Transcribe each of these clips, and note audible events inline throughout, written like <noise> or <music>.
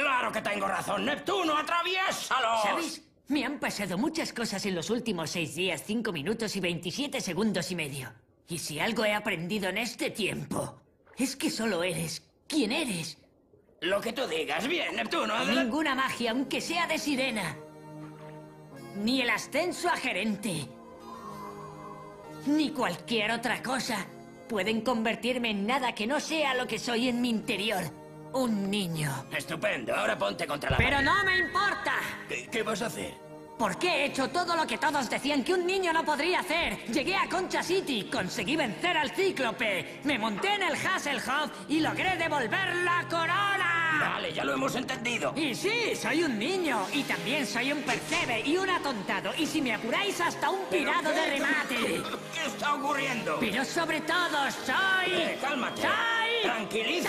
Claro que tengo razón. Neptuno, atraviésalo. ¿Sabes? Me han pasado muchas cosas en los últimos seis días, cinco minutos y 27 segundos y medio. Y si algo he aprendido en este tiempo, es que solo eres quien eres. Lo que tú digas. Bien, Neptuno. Ninguna magia, aunque sea de sirena. Ni el ascenso a gerente. Ni cualquier otra cosa. Pueden convertirme en nada que no sea lo que soy en mi interior. Un niño. Estupendo. Ahora ponte contra la Pero pared. no me importa. ¿Qué, qué vas a hacer? Porque he hecho todo lo que todos decían que un niño no podría hacer. Llegué a Concha City, conseguí vencer al cíclope, me monté en el Hasselhoff y logré devolver la corona. Vale, ya lo hemos entendido. Y sí, soy un niño, y también soy un percebe y un atontado, y si me apuráis hasta un pirado de remate. <laughs> ¿Qué está ocurriendo? Pero sobre todo soy... Eh, cálmate. ¡Soy! Tranquilízate.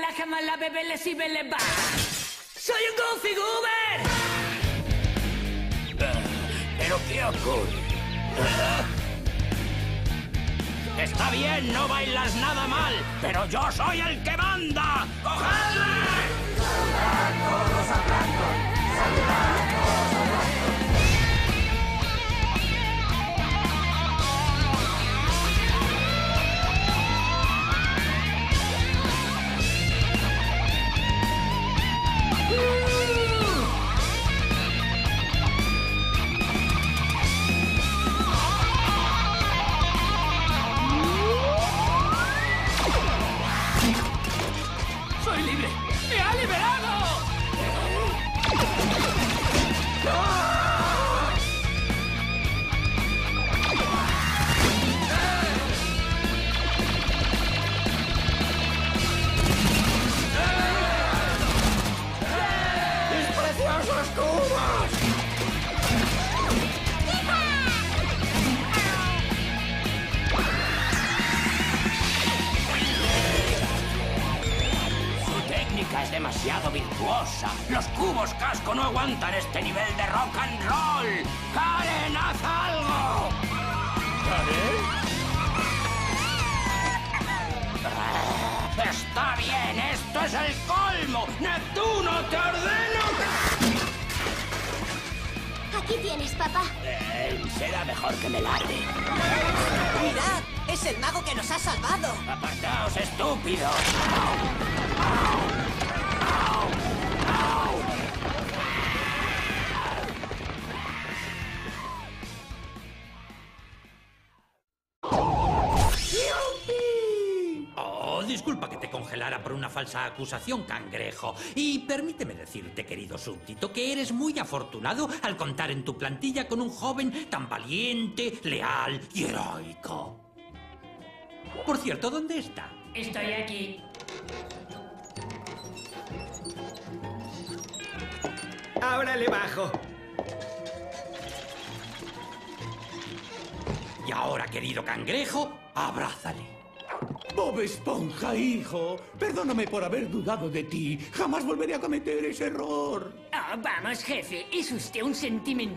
La jama la bebé le sibe le va. Soy un Goofy Goober. ¿Pero qué ocurre? Está bien, no bailas nada mal, pero yo soy el que manda. ¡Cogedle! Es demasiado virtuosa. Los cubos casco no aguantan este nivel de rock and roll. ¡Karen, haz algo! Ah, Está bien, esto es el colmo. Neptuno, te ordeno que... Aquí tienes, papá. Eh, será mejor que me largue. ¡Mirad! ¡Es el mago que nos ha salvado! Apartaos, estúpidos. Oh, disculpa que te congelara por una falsa acusación, cangrejo. Y permíteme decirte, querido súbdito, que eres muy afortunado al contar en tu plantilla con un joven tan valiente, leal y heroico. Por cierto, ¿dónde está? Estoy aquí. Ahora le bajo. Y ahora, querido cangrejo, abrázale. Bob Esponja, hijo. Perdóname por haber dudado de ti. Jamás volveré a cometer ese error. Ah, vamos, jefe. Es usted un sentimental.